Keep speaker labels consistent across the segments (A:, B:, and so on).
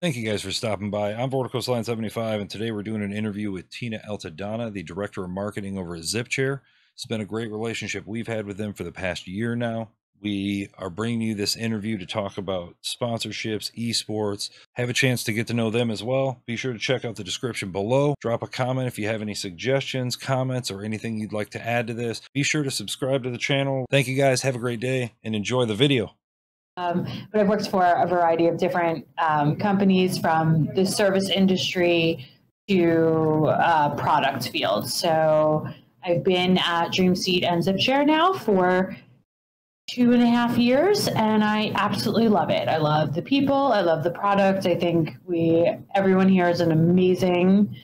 A: Thank you guys for stopping by. I'm Vorticose Line 75, and today we're doing an interview with Tina Altadonna, the Director of Marketing over at ZipChair. It's been a great relationship we've had with them for the past year now. We are bringing you this interview to talk about sponsorships, esports, have a chance to get to know them as well. Be sure to check out the description below. Drop a comment if you have any suggestions, comments, or anything you'd like to add to this. Be sure to subscribe to the channel. Thank you guys. Have a great day and enjoy the video.
B: Um, but I've worked for a variety of different um, companies from the service industry to uh, product fields. So I've been at DreamSeat and ZipChair now for two and a half years and I absolutely love it. I love the people, I love the product. I think we everyone here is an amazing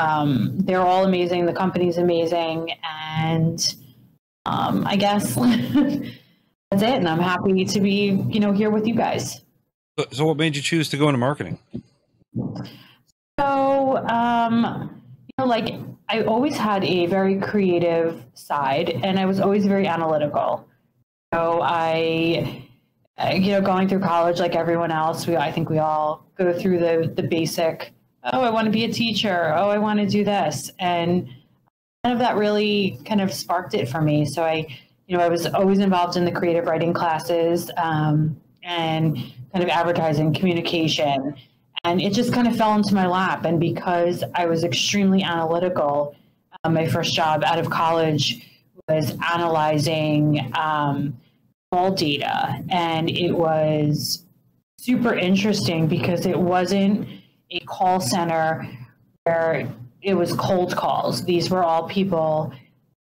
B: um, they're all amazing, the company's amazing and um, I guess that's it and I'm happy to be, you know, here with you guys.
A: So what made you choose to go into marketing?
B: So um you know like I always had a very creative side and I was always very analytical. So I, you know, going through college like everyone else, we I think we all go through the the basic. Oh, I want to be a teacher. Oh, I want to do this, and none of that really kind of sparked it for me. So I, you know, I was always involved in the creative writing classes um, and kind of advertising, communication, and it just kind of fell into my lap. And because I was extremely analytical, uh, my first job out of college was analyzing um, call data, and it was super interesting because it wasn't a call center where it was cold calls. These were all people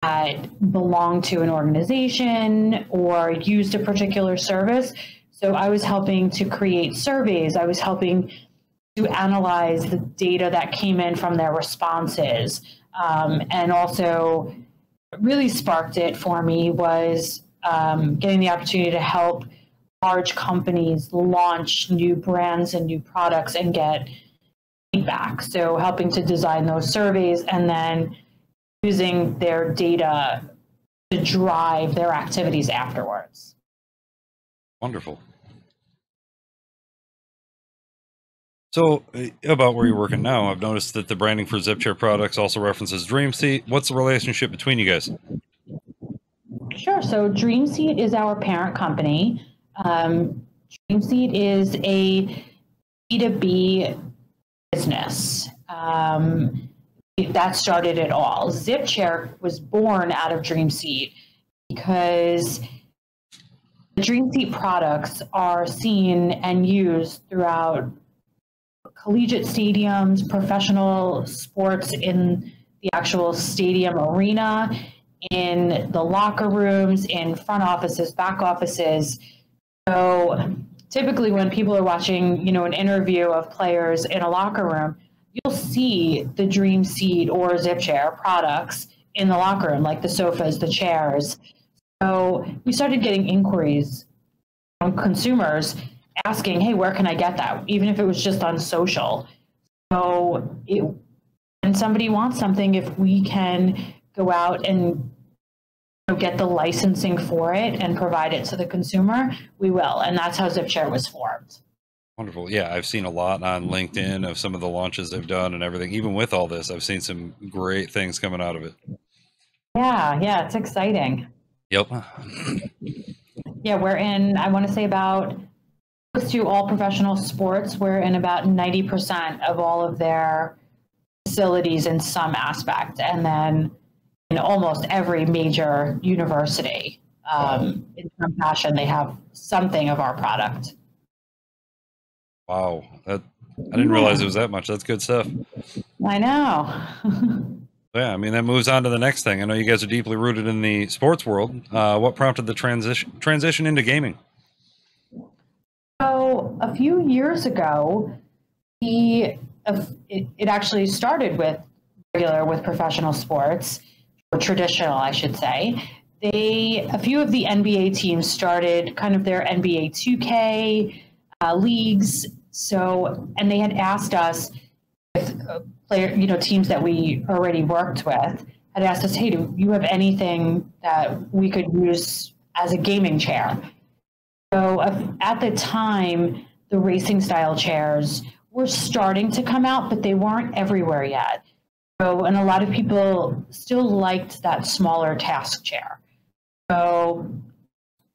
B: that belonged to an organization or used a particular service. So I was helping to create surveys. I was helping to analyze the data that came in from their responses um, and also really sparked it for me was um, getting the opportunity to help large companies launch new brands and new products and get feedback. So helping to design those surveys and then using their data to drive their activities afterwards.
A: Wonderful. So, uh, about where you're working now, I've noticed that the branding for ZipChair products also references DreamSeat. What's the relationship between you guys?
B: Sure. So, DreamSeat is our parent company. Um, DreamSeat is a B2B business. Um, that started it all. ZipChair was born out of DreamSeat because the DreamSeat products are seen and used throughout collegiate stadiums, professional sports in the actual stadium arena, in the locker rooms, in front offices, back offices. So typically when people are watching, you know, an interview of players in a locker room, see the Dream Seat or ZipChair products in the locker room, like the sofas, the chairs. So we started getting inquiries from consumers asking, hey, where can I get that? Even if it was just on social. So it, when somebody wants something, if we can go out and get the licensing for it and provide it to the consumer, we will. And that's how ZipChair was formed.
A: Wonderful. Yeah, I've seen a lot on LinkedIn of some of the launches they've done and everything. Even with all this, I've seen some great things coming out of it.
B: Yeah, yeah, it's exciting.
A: Yep.
B: yeah, we're in, I want to say about to all professional sports, we're in about 90% of all of their facilities in some aspect. And then in almost every major university um, in Compassion, they have something of our product.
A: Wow. That, I didn't realize it was that much. That's good stuff.
B: I know.
A: yeah, I mean that moves on to the next thing. I know you guys are deeply rooted in the sports world. Uh, what prompted the transition transition into gaming?
B: So a few years ago, the it, it actually started with regular with professional sports or traditional, I should say. They a few of the NBA teams started kind of their NBA 2K uh, leagues. So and they had asked us if uh, player you know teams that we already worked with had asked us, hey, do you have anything that we could use as a gaming chair? So uh, at the time, the racing style chairs were starting to come out, but they weren't everywhere yet. So, and a lot of people still liked that smaller task chair. So,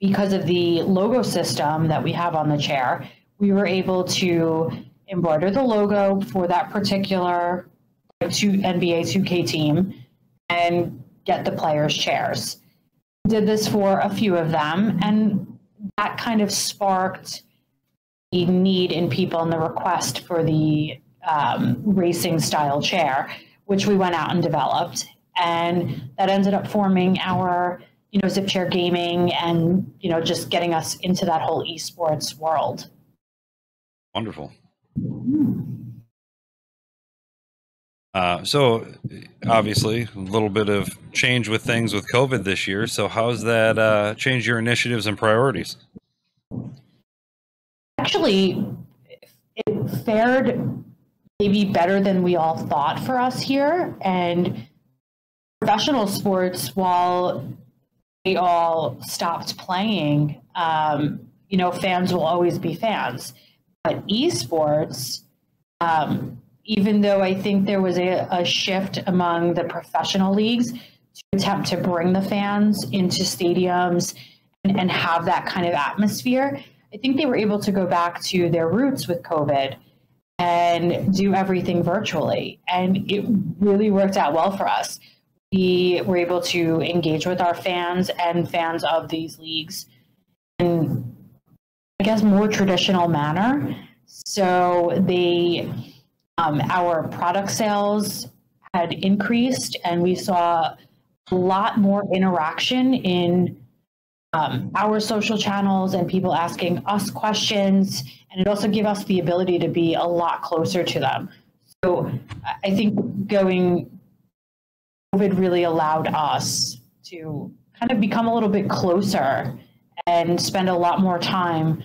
B: because of the logo system that we have on the chair, we were able to embroider the logo for that particular two NBA 2K team and get the players' chairs. Did this for a few of them, and that kind of sparked the need in people and the request for the um, racing style chair, which we went out and developed. And that ended up forming our, you know, zip chair gaming and, you know, just getting us into that whole esports world.
A: Wonderful. Uh, so, obviously, a little bit of change with things with COVID this year. So, how's that uh, changed your initiatives and priorities?
B: Actually, it fared maybe better than we all thought for us here. And professional sports, while they all stopped playing, um, you know, fans will always be fans. But esports, um, even though I think there was a, a shift among the professional leagues to attempt to bring the fans into stadiums and, and have that kind of atmosphere, I think they were able to go back to their roots with COVID and do everything virtually. And it really worked out well for us. We were able to engage with our fans and fans of these leagues in, I guess, more traditional manner. So they um, our product sales had increased, and we saw a lot more interaction in um, our social channels and people asking us questions. And it also gave us the ability to be a lot closer to them. So I think going COVID really allowed us to kind of become a little bit closer and spend a lot more time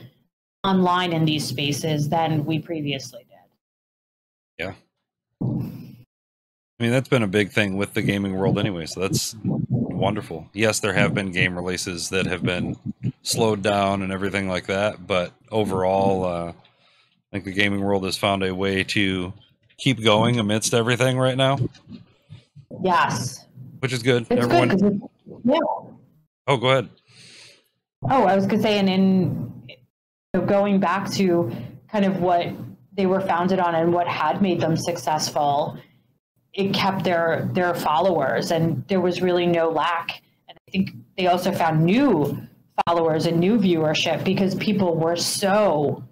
B: online in these spaces than we previously did.
A: Yeah. I mean, that's been a big thing with the gaming world anyway, so that's wonderful. Yes, there have been game releases that have been slowed down and everything like that, but overall, uh, I think the gaming world has found a way to keep going amidst everything right now.
B: Yes.
A: Which is good.
B: It's
A: Everyone.
B: good yeah.
A: Oh, go ahead.
B: Oh, I was going to say, and in going back to kind of what they were founded on and what had made them successful, it kept their their followers, and there was really no lack. And I think they also found new followers and new viewership because people were so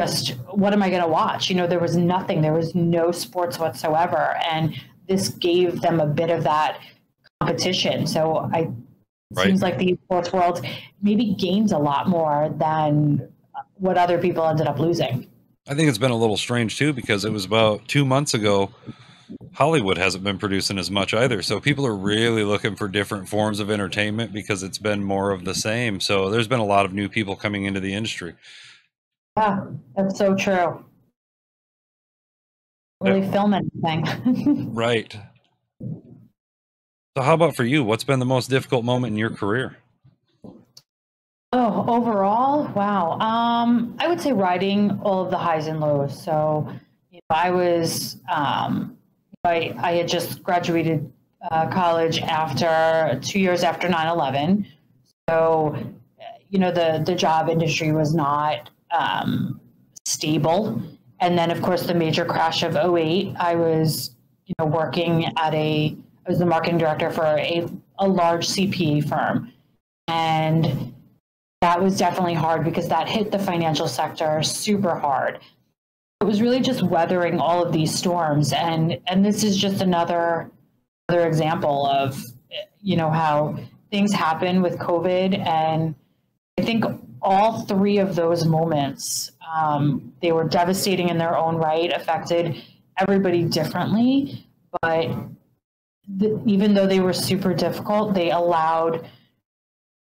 B: just what am I going to watch? You know, there was nothing, there was no sports whatsoever, and this gave them a bit of that competition. So I right. seems like the sports world maybe gains a lot more than what other people ended up losing.
A: I think it's been a little strange too because it was about two months ago. Hollywood hasn't been producing as much either. So people are really looking for different forms of entertainment because it's been more of the same. So there's been a lot of new people coming into the industry.
B: Yeah, that's so true. Really yeah. film anything.
A: right. So how about for you? What's been the most difficult moment in your career?
B: Oh, overall, wow. Um, I would say riding all of the highs and lows. So, you know, I was, um, I, I had just graduated uh, college after two years after 9 11. So, you know, the, the job industry was not um, stable. And then, of course, the major crash of 08, I was, you know, working at a, I was the marketing director for a, a large CPA firm. And that was definitely hard because that hit the financial sector super hard. It was really just weathering all of these storms, and and this is just another another example of you know how things happen with COVID, and I think all three of those moments um, they were devastating in their own right, affected everybody differently, but the, even though they were super difficult, they allowed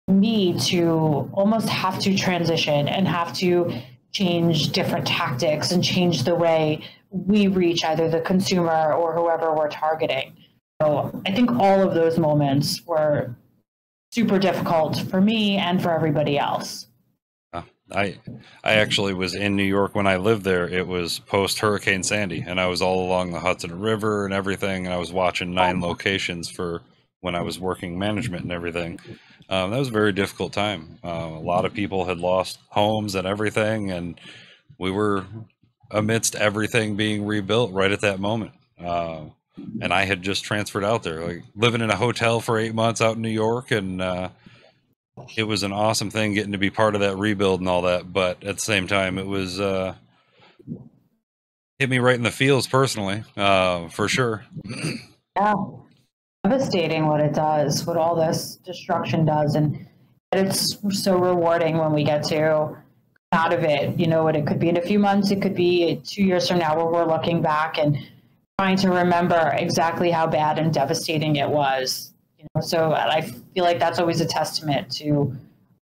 B: me to almost have to transition and have to change different tactics and change the way we reach either the consumer or whoever we're targeting. So I think all of those moments were super difficult for me and for everybody else.
A: I I actually was in New York when I lived there. It was post Hurricane Sandy, and I was all along the Hudson River and everything. And I was watching nine locations for when I was working management and everything. Um, that was a very difficult time. Uh, a lot of people had lost homes and everything, and we were amidst everything being rebuilt right at that moment. Uh, and I had just transferred out there, like living in a hotel for eight months out in New York, and uh, it was an awesome thing getting to be part of that rebuild and all that. But at the same time, it was uh, hit me right in the feels personally, uh, for sure.
B: Yeah, devastating what it does, what all this destruction does, and it's so rewarding when we get to out of it. You know what it could be in a few months, it could be two years from now, where we're looking back and trying to remember exactly how bad and devastating it was. So I feel like that's always a testament to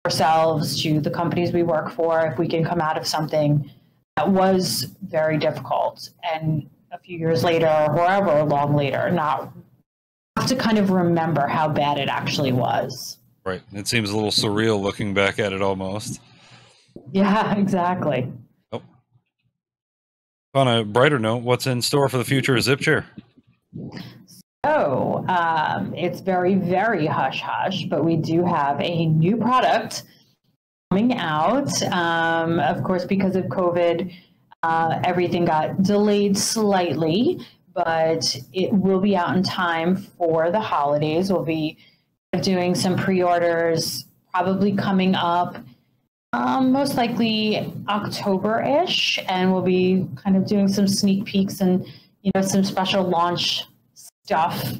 B: ourselves, to the companies we work for, if we can come out of something that was very difficult and a few years later, or however long later, not have to kind of remember how bad it actually was.
A: Right. It seems a little surreal looking back at it almost.
B: Yeah, exactly. Oh.
A: On a brighter note, what's in store for the future of ZipChair?
B: So um, it's very, very hush hush, but we do have a new product coming out. Um, of course, because of COVID, uh, everything got delayed slightly, but it will be out in time for the holidays. We'll be doing some pre orders probably coming up um, most likely October-ish, and we'll be kind of doing some sneak peeks and you know some special launch stuff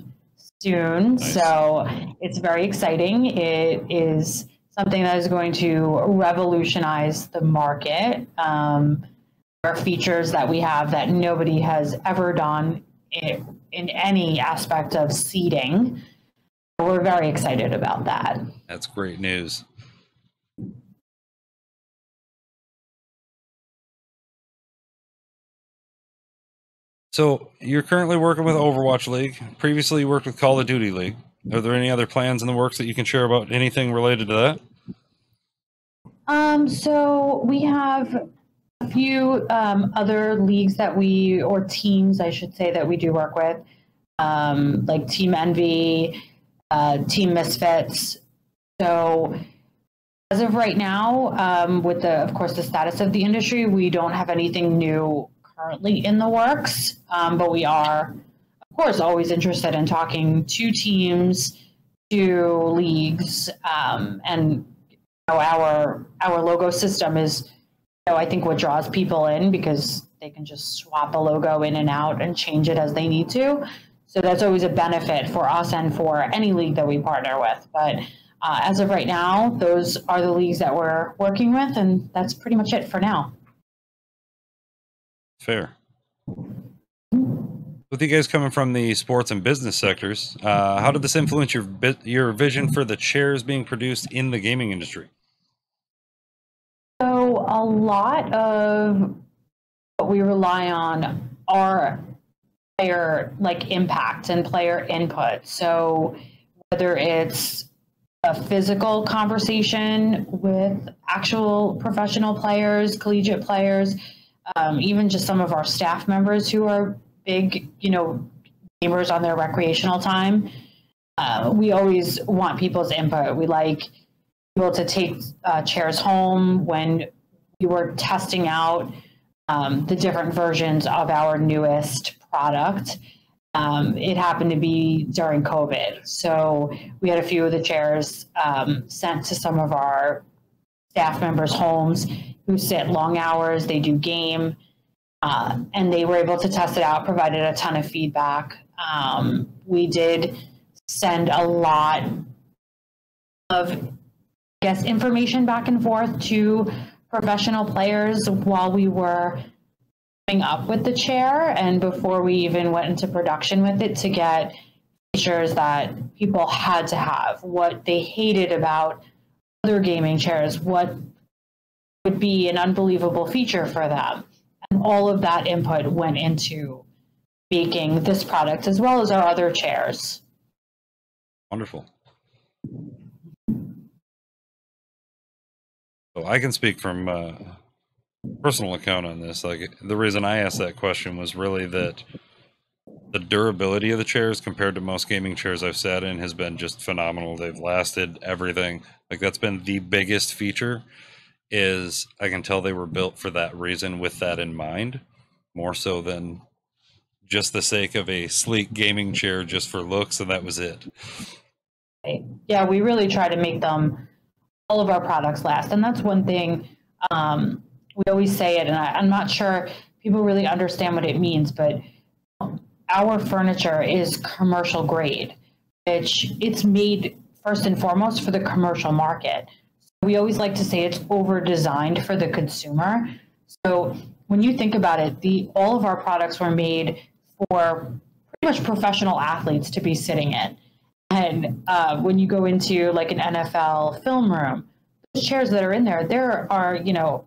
B: soon. Nice. So it's very exciting. It is something that is going to revolutionize the market. Um, there are features that we have that nobody has ever done in, in any aspect of seating. We're very excited about that.
A: That's great news. So you're currently working with Overwatch League. Previously, you worked with Call of Duty League. Are there any other plans in the works that you can share about anything related to that?
B: Um, so we have a few um, other leagues that we, or teams, I should say, that we do work with, um, like Team Envy, uh, Team Misfits. So as of right now, um, with the, of course, the status of the industry, we don't have anything new currently in the works, um, but we are, of course, always interested in talking to teams, to leagues, um, and you know, our our logo system is, you know, I think what draws people in because they can just swap a logo in and out and change it as they need to. So that's always a benefit for us and for any league that we partner with. But uh, as of right now, those are the leagues that we're working with, and that's pretty much it for now.
A: Fair. With you guys coming from the sports and business sectors, uh, how did this influence your your vision for the chairs being produced in the gaming industry?
B: So a lot of what we rely on are player like impact and player input. So whether it's a physical conversation with actual professional players, collegiate players, um, even just some of our staff members who are big, you know, gamers on their recreational time. Uh, we always want people's input. We like people to take uh, chairs home when we were testing out um, the different versions of our newest product. Um, it happened to be during COVID. So we had a few of the chairs um, sent to some of our staff members' homes who sit long hours, they do game, uh, and they were able to test it out, provided a ton of feedback. Um, we did send a lot of, I guess, information back and forth to professional players while we were coming up with the chair and before we even went into production with it to get features that people had to have, what they hated about other gaming chairs, what would be an unbelievable feature for them. And all of that input went into making this product as well as our other chairs.
A: Wonderful. So I can speak from uh, personal account on this. Like the reason I asked that question was really that the durability of the chairs compared to most gaming chairs I've sat in has been just phenomenal. They've lasted everything. Like that's been the biggest feature is I can tell they were built for that reason with that in mind, more so than just the sake of a sleek gaming chair just for looks and that was it.
B: Yeah, we really try to make them all of our products last. And that's one thing um, we always say it, and I, I'm not sure people really understand what it means, but our furniture is commercial grade, which it's made first and foremost for the commercial market. We always like to say it's over designed for the consumer. So when you think about it, the all of our products were made for pretty much professional athletes to be sitting in. And uh, when you go into like an NFL film room, the chairs that are in there, there are, you know,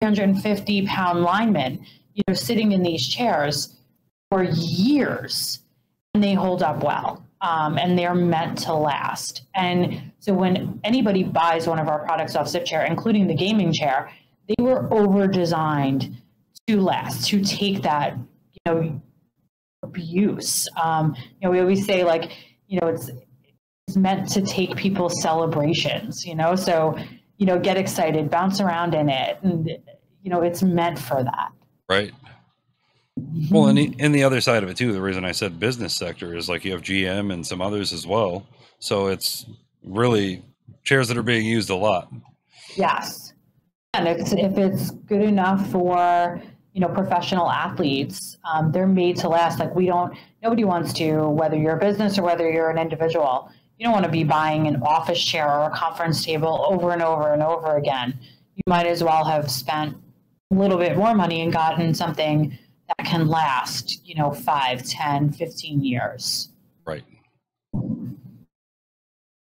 B: 350 pound linemen, you know, sitting in these chairs for years and they hold up well. Um, and they're meant to last. And so when anybody buys one of our products off Zip Chair, including the gaming chair, they were over designed to last, to take that, you know, abuse. Um, you know, we always say like, you know, it's it's meant to take people's celebrations, you know, so you know, get excited, bounce around in it, and you know, it's meant for that.
A: Right. Well, and the, and the other side of it too, the reason I said business sector is like you have GM and some others as well. So it's really chairs that are being used a lot.
B: Yes. And if, if it's good enough for, you know, professional athletes, um, they're made to last. Like we don't, nobody wants to, whether you're a business or whether you're an individual, you don't want to be buying an office chair or a conference table over and over and over again. You might as well have spent a little bit more money and gotten something that can last, you know, 5, 10, 15 years.
A: Right.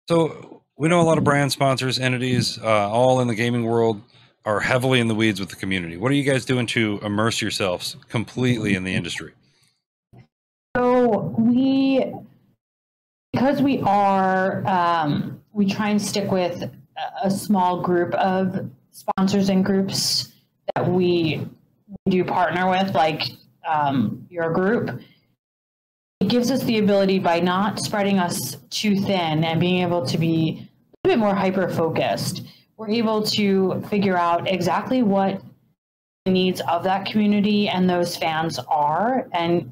A: So we know a lot of brand sponsors, entities, uh, all in the gaming world are heavily in the weeds with the community. What are you guys doing to immerse yourselves completely in the industry?
B: So we, because we are, um, we try and stick with a small group of sponsors and groups that we do partner with, like um, your group, it gives us the ability by not spreading us too thin and being able to be a little bit more hyper focused. We're able to figure out exactly what the needs of that community and those fans are and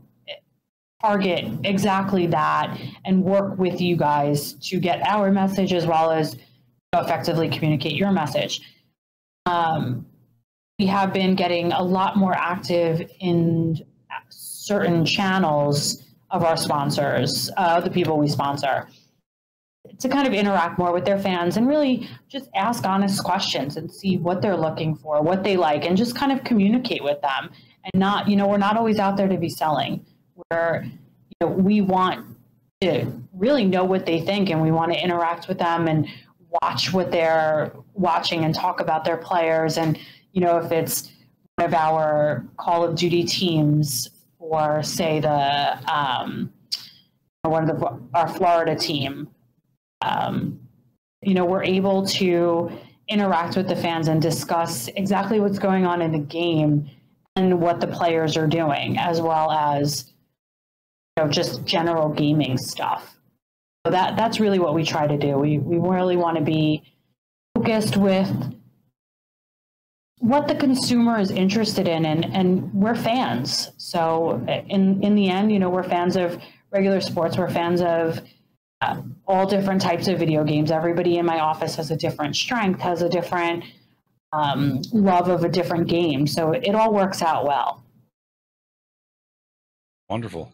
B: target exactly that and work with you guys to get our message as well as effectively communicate your message. Um, we have been getting a lot more active in certain channels of our sponsors, uh, the people we sponsor, to kind of interact more with their fans and really just ask honest questions and see what they're looking for, what they like, and just kind of communicate with them. And not, you know, we're not always out there to be selling. We're, you know, we want to really know what they think and we want to interact with them and watch what they're watching and talk about their players and you know, if it's one of our Call of Duty teams or say the um, one of the, our Florida team, um, you know, we're able to interact with the fans and discuss exactly what's going on in the game and what the players are doing, as well as you know just general gaming stuff. So that that's really what we try to do. We we really want to be focused with what the consumer is interested in and, and we're fans. So in in the end you know we're fans of regular sports. We're fans of uh, all different types of video games. Everybody in my office has a different strength has a different um, love of a different game. So it all works out well.
A: Wonderful.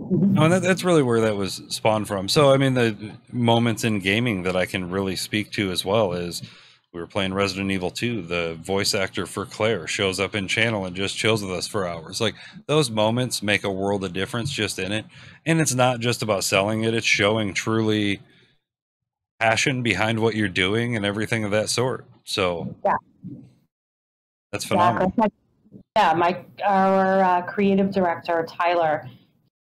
A: Oh, and that, that's really where that was spawned from. So, I mean, the moments in gaming that I can really speak to as well is we were playing Resident Evil 2. The voice actor for Claire shows up in channel and just chills with us for hours. Like those moments make a world of difference just in it. And it's not just about selling it, it's showing truly passion behind what you're doing and everything of that sort. So yeah. That's phenomenal.
B: Yeah, my our uh, creative director Tyler,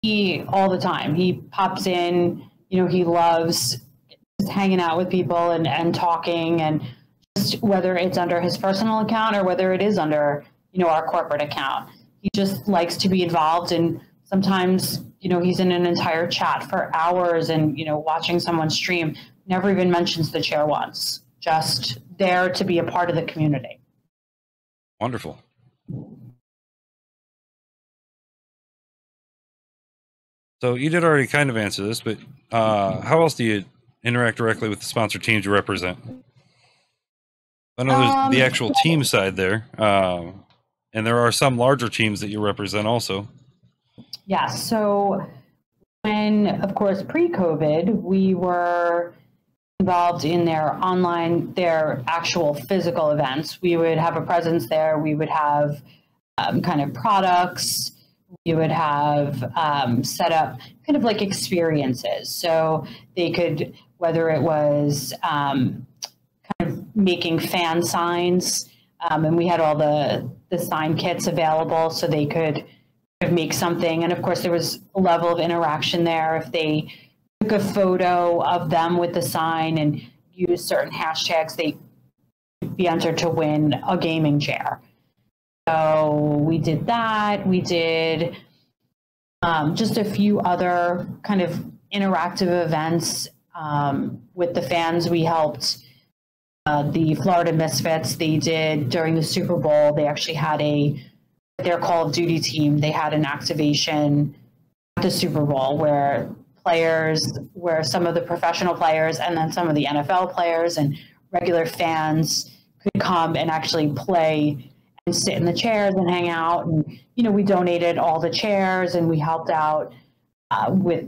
B: he all the time he pops in. You know, he loves just hanging out with people and and talking and whether it's under his personal account or whether it is under you know our corporate account. He just likes to be involved, and sometimes you know he's in an entire chat for hours and you know watching someone stream. Never even mentions the chair once. Just there to be a part of the community.
A: Wonderful. So you did already kind of answer this, but uh, how else do you interact directly with the sponsor teams you represent? I know there's um, the actual team side there, um, and there are some larger teams that you represent also.
B: Yeah. So when, of course, pre-COVID, we were involved in their online, their actual physical events. We would have a presence there. We would have um, kind of products. We would have um, set up kind of like experiences. So they could, whether it was um, making fan signs, um, and we had all the the sign kits available, so they could make something. And of course, there was a level of interaction there. If they took a photo of them with the sign and used certain hashtags, they be entered to win a gaming chair. So we did that. We did um, just a few other kind of interactive events um, with the fans. We helped uh, the Florida Misfits. They did during the Super Bowl. They actually had a their Call of Duty team. They had an activation at the Super Bowl where players, where some of the professional players and then some of the NFL players and regular fans could come and actually play and sit in the chairs and hang out. And you know, we donated all the chairs and we helped out uh, with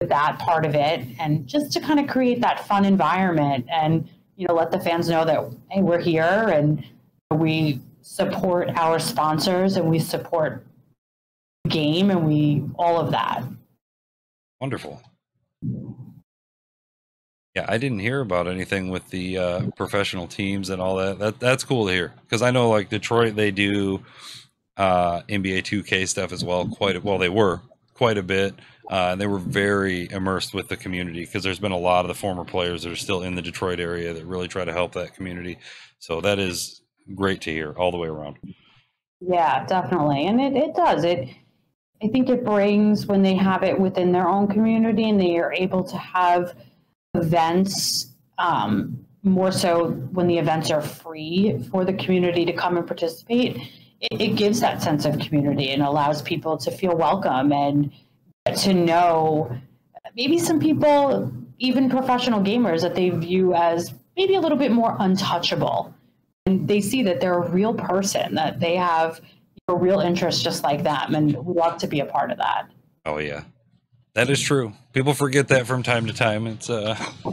B: that part of it, and just to kind of create that fun environment and you know let the fans know that hey, we're here and we support our sponsors and we support game and we all of that.
A: Wonderful. Yeah, I didn't hear about anything with the uh, professional teams and all that. That that's cool to hear because I know like Detroit they do uh, NBA 2K stuff as well. Quite a, well, they were quite a bit, uh, and they were very immersed with the community because there's been a lot of the former players that are still in the Detroit area that really try to help that community. So that is great to hear all the way around.
B: Yeah, definitely, and it it does it. I think it brings when they have it within their own community and they are able to have events um, more so when the events are free for the community to come and participate. It, it gives that sense of community and allows people to feel welcome and to know maybe some people, even professional gamers, that they view as maybe a little bit more untouchable and they see that they're a real person, that they have a real interest just like them, and we love to be a part of that.
A: Oh yeah, that is true. People forget that from time to time. It's uh,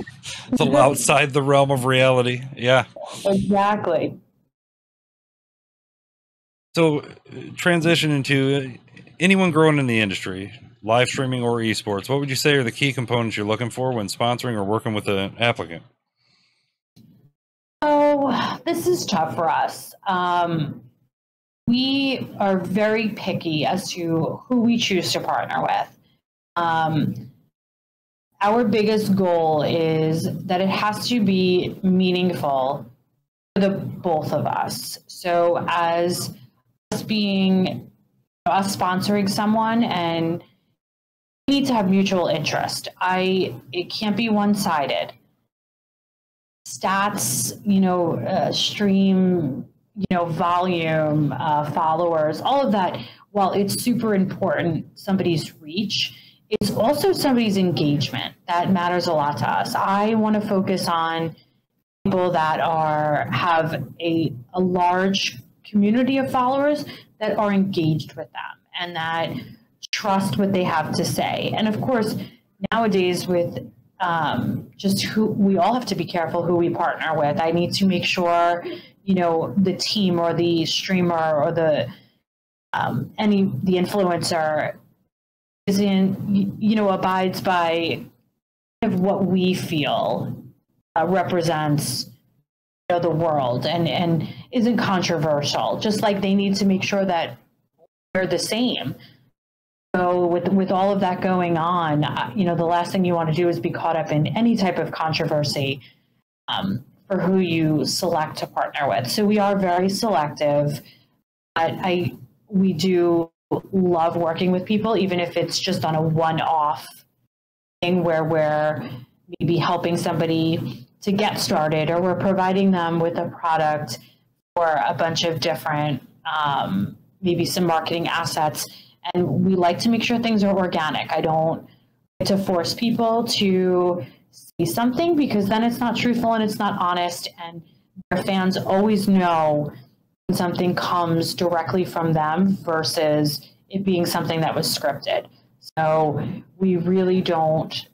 A: it's a little outside the realm of reality. Yeah,
B: exactly.
A: So, transition into uh, anyone growing in the industry, live streaming or esports. What would you say are the key components you're looking for when sponsoring or working with an applicant?
B: Oh, this is tough for us. Um, we are very picky as to who we choose to partner with. Um, our biggest goal is that it has to be meaningful for the both of us. So, as us being us sponsoring someone and need to have mutual interest. I it can't be one sided stats, you know, uh, stream, you know, volume, uh, followers, all of that, while it's super important, somebody's reach, it's also somebody's engagement that matters a lot to us. I want to focus on people that are have a, a large community of followers that are engaged with them and that trust what they have to say. And of course, nowadays with um, just who we all have to be careful who we partner with. I need to make sure, you know, the team or the streamer or the um, any the influencer is in you know abides by of what we feel uh, represents you know, the world and and isn't controversial. Just like they need to make sure that we're the same. So with with all of that going on, uh, you know, the last thing you want to do is be caught up in any type of controversy. Um, for who you select to partner with. So we are very selective. But I we do love working with people, even if it's just on a one-off thing where we're maybe helping somebody to get started, or we're providing them with a product or a bunch of different um, maybe some marketing assets. And we like to make sure things are organic. I don't to force people to see something because then it's not truthful and it's not honest. And their fans always know when something comes directly from them versus it being something that was scripted. So we really don't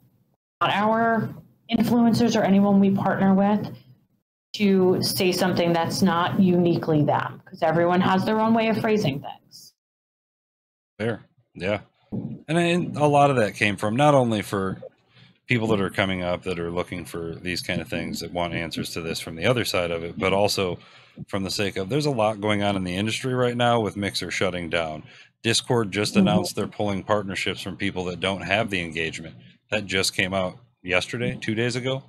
B: want our influencers or anyone we partner with to say something that's not uniquely them because everyone has their own way of phrasing things.
A: Yeah. And, and a lot of that came from not only for people that are coming up that are looking for these kind of things that want answers to this from the other side of it, but also from the sake of there's a lot going on in the industry right now with Mixer shutting down. Discord just mm-hmm. announced they're pulling partnerships from people that don't have the engagement. That just came out yesterday, two days ago.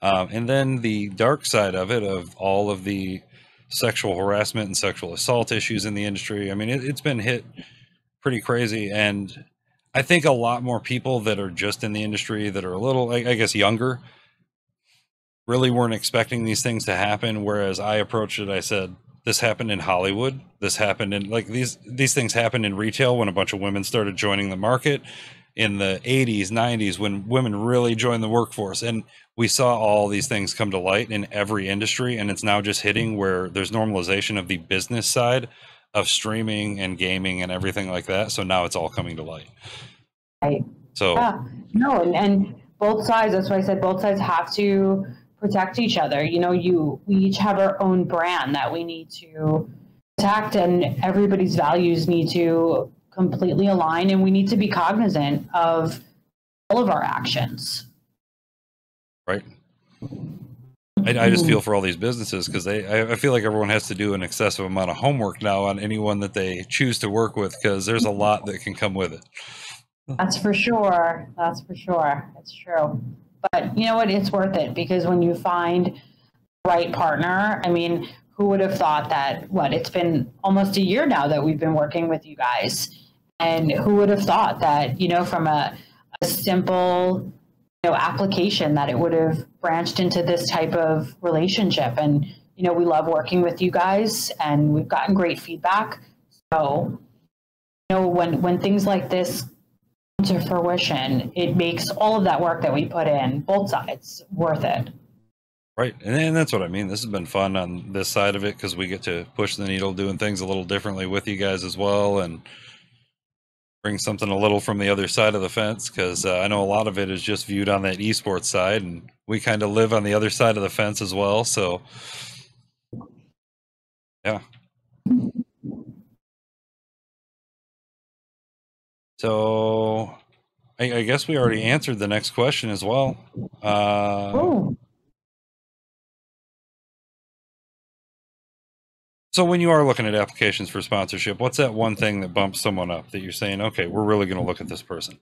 A: Um, and then the dark side of it, of all of the sexual harassment and sexual assault issues in the industry. I mean, it, it's been hit pretty crazy. And I think a lot more people that are just in the industry that are a little, I, I guess, younger really weren't expecting these things to happen. Whereas I approached it, I said, this happened in Hollywood. This happened in like these these things happened in retail when a bunch of women started joining the market in the 80s, 90s when women really joined the workforce. And we saw all these things come to light in every industry. And it's now just hitting where there's normalization of the business side of streaming and gaming and everything like that. So now it's all coming to light.
B: Right.
A: So,
B: yeah. no, and, and both sides, that's why I said both sides have to protect each other. You know, you, we each have our own brand that we need to protect, and everybody's values need to completely align and we need to be cognizant of all of our actions.
A: Right. I, I just feel mm. for all these businesses because they, I, I, feel like everyone has to do an excessive amount of homework now on anyone that they choose to work with because there's a lot that can come with it.
B: That's for sure. That's for sure. It's true. But you know what? It's worth it because when you find the right partner, I mean, who would have thought that what it's been almost a year now that we've been working with you guys and who would have thought that, you know, from a, a simple, know, application that it would have branched into this type of relationship. And, you know, we love working with you guys and we've gotten great feedback. So, you know, when, when things like this come to fruition, it makes all of that work that we put in, both sides, worth it.
A: Right. And, and that's what I mean. This has been fun on this side of it because we get to push the needle doing things a little differently with you guys as well. And, bring something a little from the other side of the fence because uh, I know a lot of it is just viewed on that esports side, and we kind of live on the other side of the fence as well. So, yeah. So, I, I guess we already answered the next question as well. Uh, oh. So when you are looking at applications for sponsorship, what's that one thing that bumps someone up that you're saying, okay, we're really going to look at this person?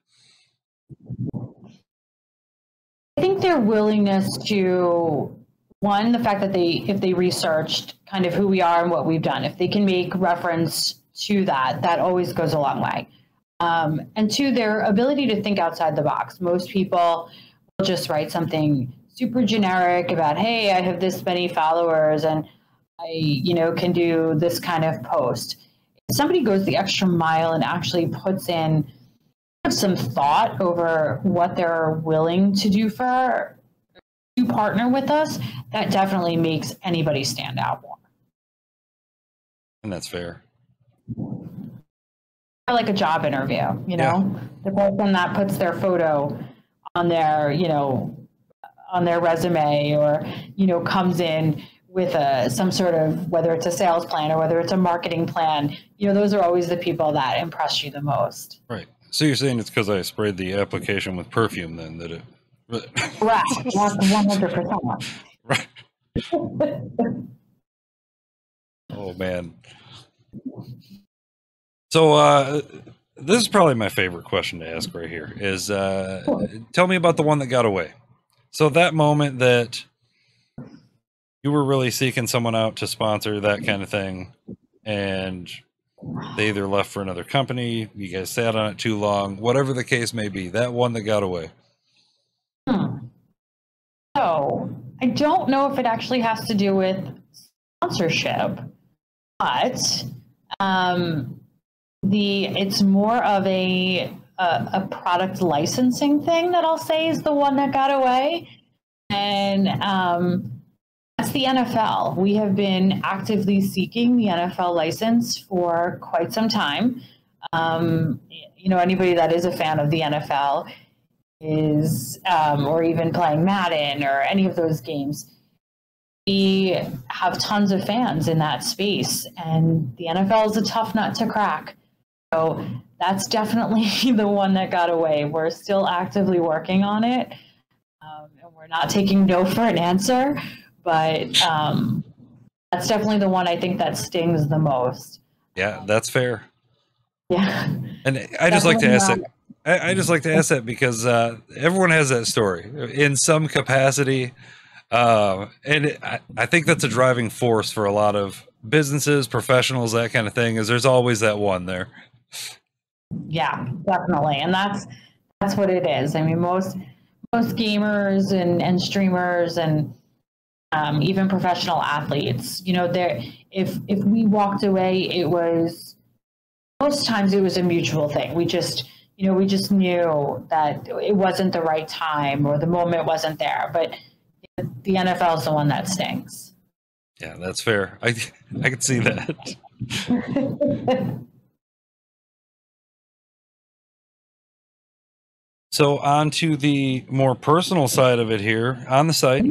B: I think their willingness to one, the fact that they if they researched kind of who we are and what we've done, if they can make reference to that, that always goes a long way. Um, and two, their ability to think outside the box. Most people will just write something super generic about, hey, I have this many followers and I, you know, can do this kind of post. If somebody goes the extra mile and actually puts in some thought over what they're willing to do for to partner with us, that definitely makes anybody stand out more.
A: And that's fair.
B: Like a job interview, you know, yeah. the person that puts their photo on their, you know, on their resume or, you know, comes in with a some sort of whether it's a sales plan or whether it's a marketing plan you know those are always the people that impress you the most.
A: Right. So you're saying it's because i sprayed the application with perfume then that it
B: right. 100%
A: right. Oh man. So uh this is probably my favorite question to ask right here is uh tell me about the one that got away. So that moment that you were really seeking someone out to sponsor that kind of thing, and they either left for another company, you guys sat on it too long, whatever the case may be, that one that got away.
B: Hmm. So I don't know if it actually has to do with sponsorship, but um, the it's more of a, a a product licensing thing that I'll say is the one that got away, and um, that's the NFL. We have been actively seeking the NFL license for quite some time. Um, you know, anybody that is a fan of the NFL is, um, or even playing Madden or any of those games, we have tons of fans in that space, and the NFL is a tough nut to crack. So that's definitely the one that got away. We're still actively working on it, um, and we're not taking no for an answer, but um, that's definitely the one I think that stings the most.
A: Yeah, that's fair.
B: Yeah.
A: And I just like to ask that. I, I just like to ask that because uh, everyone has that story in some capacity. Uh, and it, I, I think that's a driving force for a lot of businesses, professionals, that kind of thing. Is there's always that one there.
B: Yeah, definitely, and that's that's what it is. I mean, most most gamers and and streamers and um, even professional athletes, you know, there if if we walked away, it was most times it was a mutual thing. We just you know we just knew that it wasn't the right time or the moment wasn't there. But the NFL is the one that stings.
A: Yeah, that's fair. I I can see that. so on to the more personal side of it here on the site.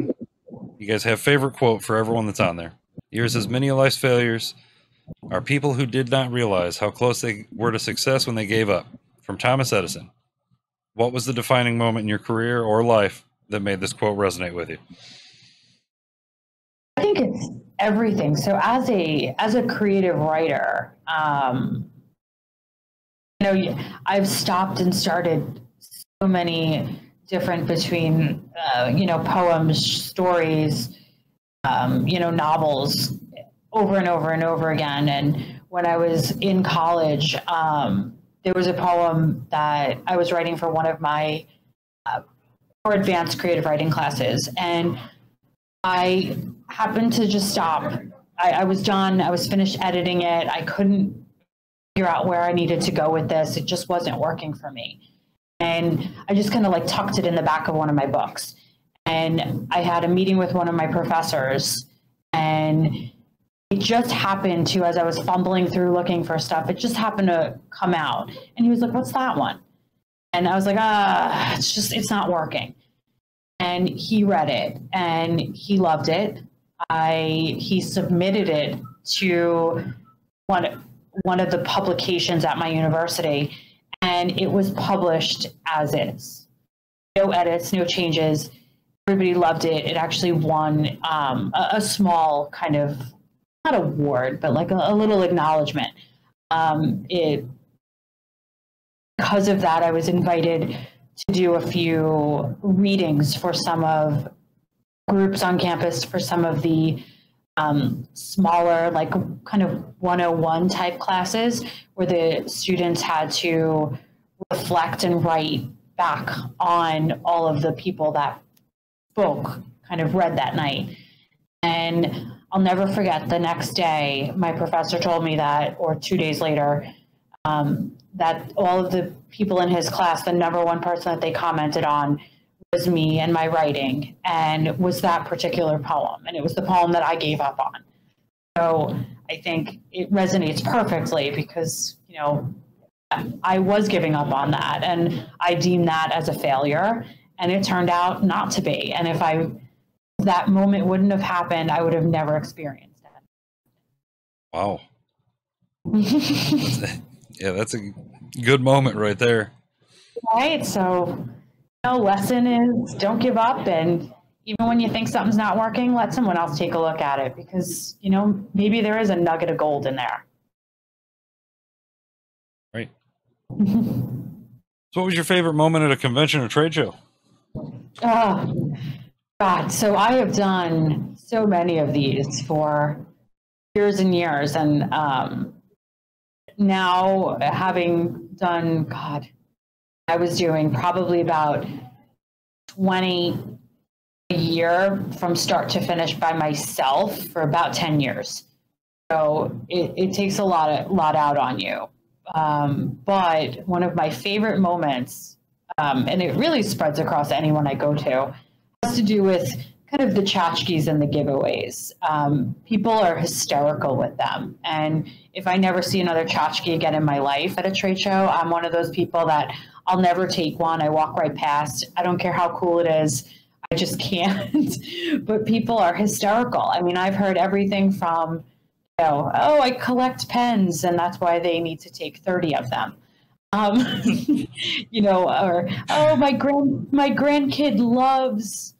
A: You guys have favorite quote for everyone that's on there. Yours is many of life's failures are people who did not realize how close they were to success when they gave up. From Thomas Edison. What was the defining moment in your career or life that made this quote resonate with you?
B: I think it's everything. So as a as a creative writer, um, you know, I've stopped and started so many different between uh, you know poems, stories, um, you know novels, over and over and over again. And when I was in college, um, there was a poem that I was writing for one of my uh, more advanced creative writing classes, and I happened to just stop. I, I was done. I was finished editing it. I couldn't figure out where I needed to go with this. It just wasn't working for me. And I just kind of like tucked it in the back of one of my books. And I had a meeting with one of my professors, and it just happened to, as I was fumbling through looking for stuff, it just happened to come out. And he was like, What's that one? And I was like, Ah, it's just, it's not working. And he read it and he loved it. I, he submitted it to one, one of the publications at my university and it was published as is. No edits, no changes. Everybody loved it. It actually won um, a, a, small kind of not award, but like a, a little acknowledgement. Um, it because of that, I was invited to do a few readings for some of groups on campus for some of the um, smaller, like kind of 101 type classes where the students had to reflect and write back on all of the people that spoke, kind of read that night. And I'll never forget the next day, my professor told me that, or two days later, um, that all of the people in his class, the number one person that they commented on was me and my writing, and was that particular poem. And it was the poem that I gave up on. So I think it resonates perfectly because, you know, I was giving up on that and I deemed that as a failure. And it turned out not to be. And if I that moment wouldn't have happened, I would have never experienced it.
A: Wow. yeah, that's a good moment right there.
B: Right. So, know, lesson is don't give up. And even when you think something's not working, let someone else take a look at it because, you know, maybe there is a nugget of gold in there.
A: Right. so, what was your favorite moment at a convention or trade show?
B: Oh, God, so I have done so many of these for years and years, and um, now having done, God, I was doing probably about twenty a year from start to finish by myself for about ten years. So it, it takes a lot of lot out on you. Um, but one of my favorite moments, um, and it really spreads across anyone I go to, has to do with kind of the tchotchkes and the giveaways. Um, people are hysterical with them. And if I never see another tchotchke again in my life at a trade show, I'm one of those people that I'll never take one. I walk right past. I don't care how cool it is. I just can't. but people are hysterical. I mean, I've heard everything from you know, oh, I collect pens, and that's why they need to take 30 of them. Um, you know, or oh, my grand my grandkid loves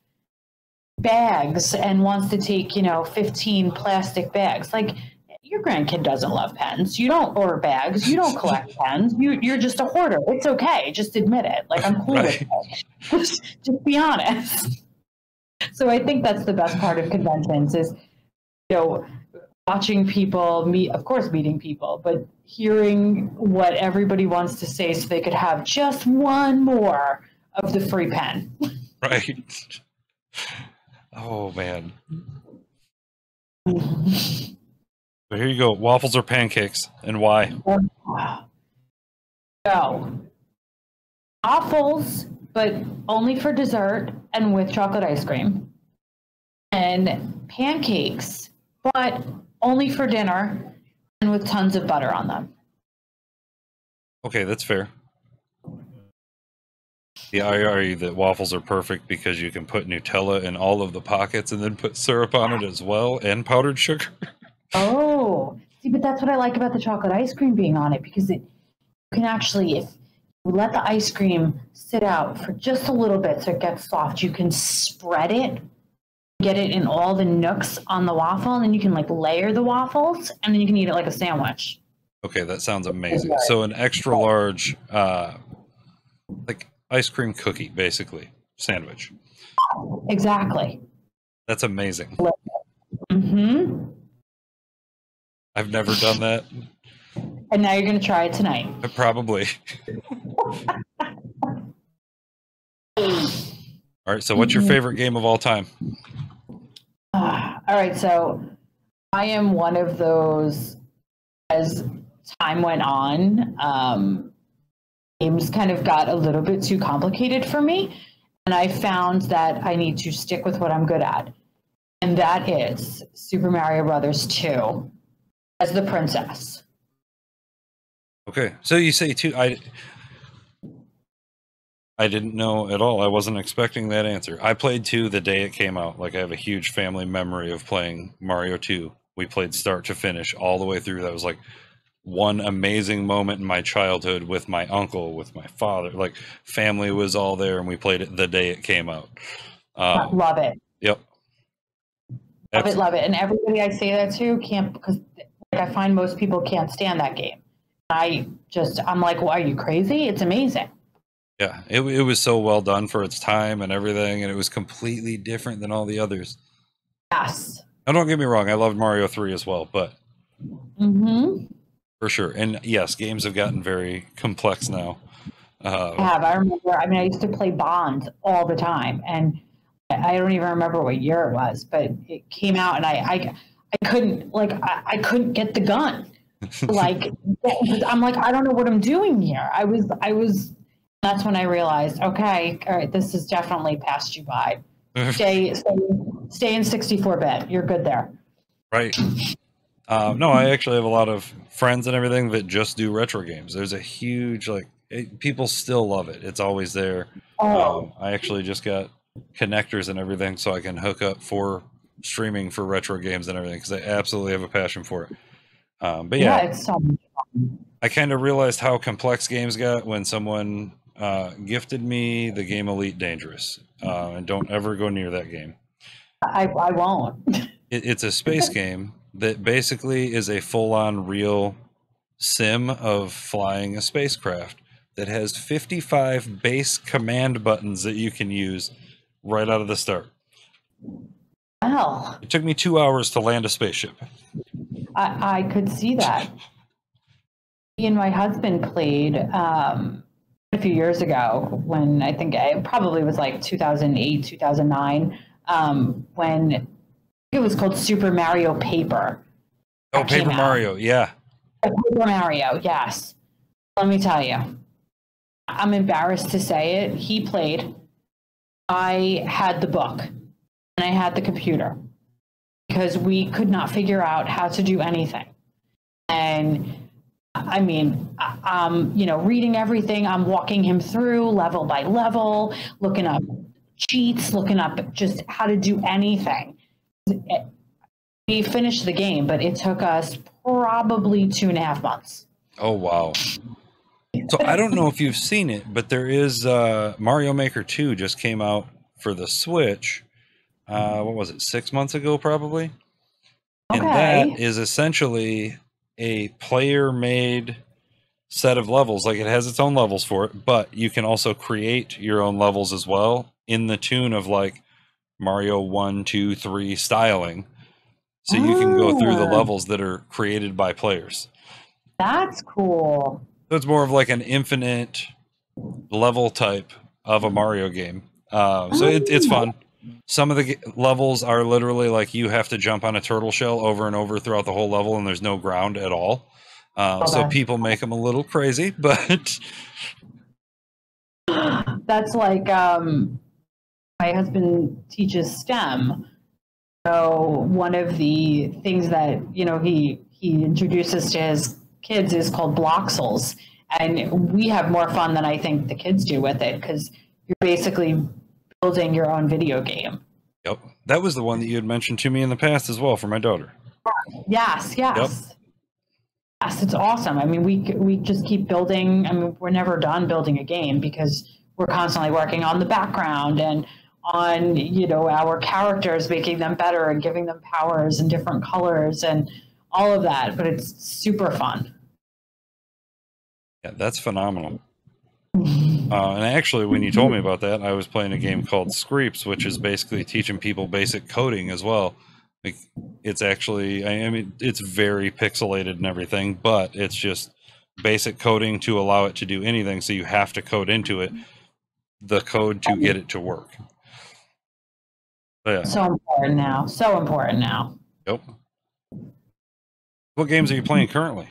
B: bags and wants to take you know 15 plastic bags. Like your grandkid doesn't love pens. You don't order bags. You don't collect pens. You you're just a hoarder. It's okay. Just admit it. Like I'm cool right. with it. Just, just be honest. So I think that's the best part of conventions is you know watching people meet, of course, meeting people, but hearing what everybody wants to say so they could have just one more of the free pen.
A: right. Oh, man. So here you go waffles or pancakes, and why?
B: So, waffles, but only for dessert and with chocolate ice cream. And pancakes, but only for dinner and with tons of butter on them.
A: Okay, that's fair. The IRE that waffles are perfect because you can put Nutella in all of the pockets and then put syrup on it as well and powdered sugar.
B: oh, see, but that's what I like about the chocolate ice cream being on it because it you can actually, if you let the ice cream sit out for just a little bit so it gets soft, you can spread it get it in all the nooks on the waffle, and then you can like layer the waffles, and then you can eat it like a sandwich.
A: Okay, that sounds amazing. So an extra large, uh, like ice cream cookie, basically sandwich.
B: Exactly.
A: That's amazing.
B: Hmm.
A: I've never done that.
B: And now you're going to try it tonight.
A: Probably. all right. So, what's your mm-hmm. favorite game of all time?
B: all right, so I am one of those as time went on, um, games kind of got a little bit too complicated for me. And I found that I need to stick with what I'm good at. And that is Super Mario Brothers 2 as the princess.
A: Okay. So you say two I I didn't know at all. I wasn't expecting that answer. I played 2 the day it came out. Like I have a huge family memory of playing Mario 2. We played start to finish all the way through. That was like one amazing moment in my childhood with my uncle, with my father. Like family was all there and we played it the day it came out.
B: Um, love it.
A: Yep.
B: Love it, love it. And everybody I say that to can't because like, I find most people can't stand that game. I just I'm like, well, are you crazy? It's amazing.
A: Yeah, it it was so well done for its time and everything, and it was completely different than all the others.
B: Yes.
A: Now, don't get me wrong, I loved Mario Three as well, but
B: mm-hmm.
A: for sure. And yes, games have gotten very complex now.
B: Uh, I have. I remember. I mean, I used to play Bond all the time, and I don't even remember what year it was, but it came out, and I I, I couldn't like I, I couldn't get the gun. like I'm like I don't know what I'm doing here. I was I was that's when I realized, okay, all right, this has definitely passed you by. stay, stay, stay in 64 bit. You're good there.
A: Right. Uh, no, I actually have a lot of friends and everything that just do retro games. There's a huge like it, people still love it. It's always there. Oh. Um, I actually just got connectors and everything so I can hook up for streaming for retro games and everything because I absolutely have a passion for it. Um, but yeah, yeah it's so I kind of realized how complex games got when someone uh, gifted me the game Elite Dangerous, uh, and don't ever go near that game.
B: I, I won't.
A: it, it's a space game that basically is a full-on real sim of flying a spacecraft that has 55 base command buttons that you can use right out of the start.
B: Well,
A: It took me two hours to land a spaceship.
B: I, I could see that. Me and my husband played um, a few years ago when I think it probably was like 2008, 2009, um, when it was called Super Mario Paper.
A: Oh, Paper
B: out.
A: Mario. Yeah.
B: Oh, Paper Mario, yes. Let me tell you, I'm embarrassed to say it. He played. I had the book I had the computer because we could not figure out how to do anything. And I mean, you know, reading everything, I'm walking him through level by level, looking up cheats, looking up just how to do anything. We finished the game, but it took us probably two and a half months.
A: Oh, wow. So I don't know if you've seen it, but there is uh, Mario Maker 2 just came out for the Switch. Uh, what was it, six months ago, probably? Okay. And that is essentially a player made set of levels. Like it has its own levels for it, but you can also create your own levels as well in the tune of like Mario 1, 2, 3 styling. So you can go through the
B: Ah.
A: levels that are created by players.
B: That's cool.
A: So it's more of like an infinite level type of a Mario game. Uh, so it, it's fun. Some of the g- levels are literally like you have to jump on a turtle shell over and over throughout the whole level, and there's no ground at all. Uh, so people make them a little crazy, but
B: That's like um, my husband teaches STEM. So one of the things that you know he he introduces to his kids is called Bloxels, and we have more fun than I think the kids do with it because you're basically building your own video game.
A: yep, that was the one that you had mentioned to me in the past as well for my daughter.
B: Yes, yes. Yes, it's awesome. I mean, we we just keep building. I mean, we're never done building a game because we're constantly working on the background and on you know our characters, making them better and giving them powers and different colors and all of that. But it's super fun.
A: Yeah, that's phenomenal. Uh, and actually, when you told me about that, I was playing a game called Screeps, which is basically teaching people basic coding as well. Like, it's actually, I I mean, it's very pixelated and everything, but it's just basic coding to allow it to do anything. So you have to code into it the code to get it to work. So, yeah,
B: So important now. So important now.
A: yep. What games are you playing currently?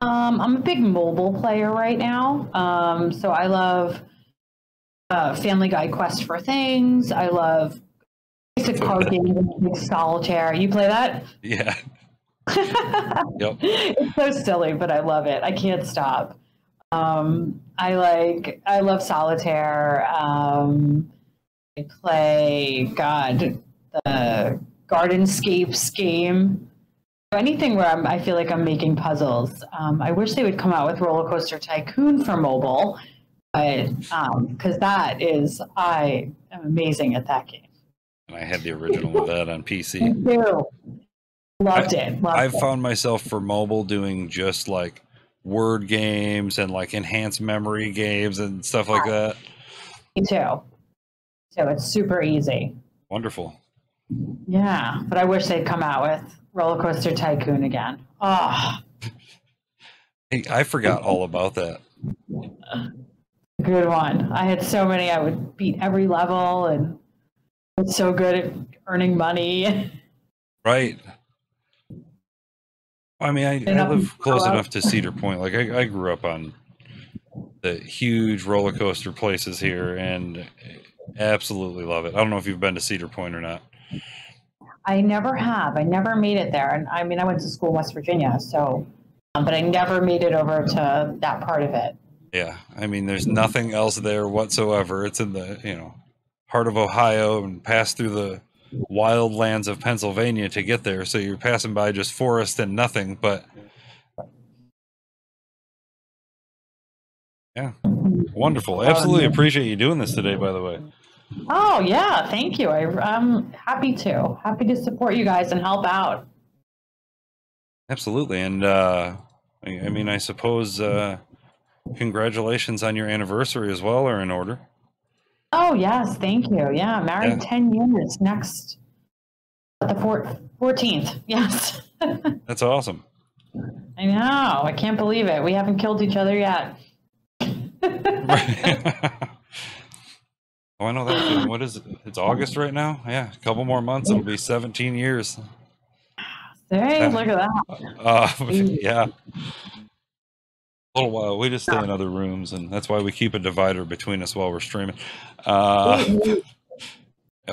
B: Um, I'm a big mobile player right now. Um, so I love uh, Family Guy Quest for Things. I love basic card games, like solitaire. You play that?
A: Yeah, yep.
B: it's so silly, but I love it. I can't stop. Um, I like. I love solitaire. Um, I play God the Gardenscapes game. Anything where I'm, I feel like I'm making puzzles. Um, I wish they would come out with Roller Coaster Tycoon for mobile, but because that is I am amazing at that game.
A: And I had the original of that on PC.
B: Me too. Loved it. Loved
A: I've
B: it.
A: found myself for mobile doing just like word games and like enhanced memory games and stuff like that.
B: Me too. So it's super easy.
A: Wonderful.
B: Yeah, but I wish they'd come out with Roller Coaster Tycoon again. Oh,
A: Hey, I forgot all about that.
B: good one. I had so many. I would beat every level and was so good at earning money.
A: Right. I mean, I, I live close enough to Cedar Point. Like, I, I grew up on the huge roller coaster places here and absolutely love it. I don't know if you've been to Cedar Point or not.
B: I never have. I never made it there. And I mean, I went to school in West Virginia, so, um, but I never made it over to that part of it.
A: Yeah, I mean, there's nothing else there whatsoever. It's in the you know heart of Ohio and pass through the wild lands of Pennsylvania to get there. So you're passing by just forest and nothing. But yeah, wonderful. Absolutely appreciate you doing this today. By the way,
B: Oh, yeah. Thank you. I, I'm happy to. Happy to support you guys and help out.
A: absolutely. And uh, I, I mean, I suppose uh, congratulations on your anniversary as well are in order.
B: Oh, yes, thank you. Yeah, married
A: Yeah.
B: 10 years next, the four- 14th. Yes.
A: That's awesome.
B: I know. I can't believe it. We haven't killed each other yet.
A: oh, I know that. feeling. What is it? It's August right now. Yeah, a couple more months. It'll be 17 years.
B: Hey,
A: Yeah.
B: look at that.
A: Uh, yeah. A little while. We just stay in other rooms, and that's why we keep a divider between us while we're streaming. Uh,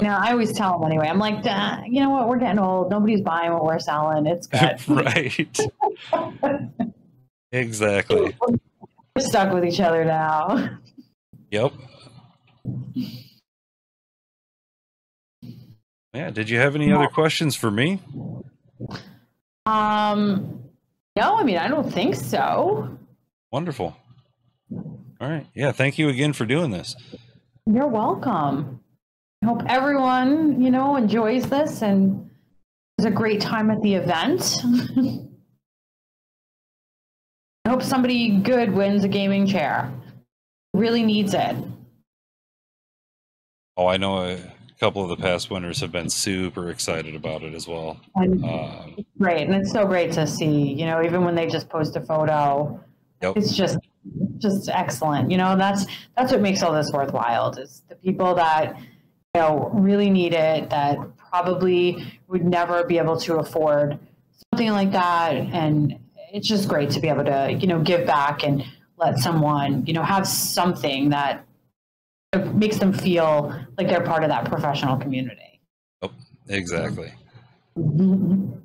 B: Now, I always tell them anyway. I'm like, you know what? We're getting old. Nobody's buying what we're selling. It's good.
A: right. Exactly.
B: we're stuck with each other now.
A: Yep. Yeah. Did you have any other questions for me?
B: Um, no, I mean, I don't think so.
A: Wonderful. All right. Yeah. Thank you again for doing this.
B: You're welcome. I hope everyone, you know, enjoys this and has a great time at the event. I hope somebody good wins a gaming chair. Really needs it.
A: Oh, I know a couple of the past winners have been super excited about it as well.
B: And
A: Um,
B: great, and it's so great to see. You know, even when they just post a photo,
A: Yep.
B: it's just just excellent. You know, that's that's what makes all this worthwhile. Is the people that you know really need it, that probably would never be able to afford something like that, and it's just great to be able to you know give back and let someone you know have something that makes them feel like they're part of that professional community.
A: exactly.
B: Mhm.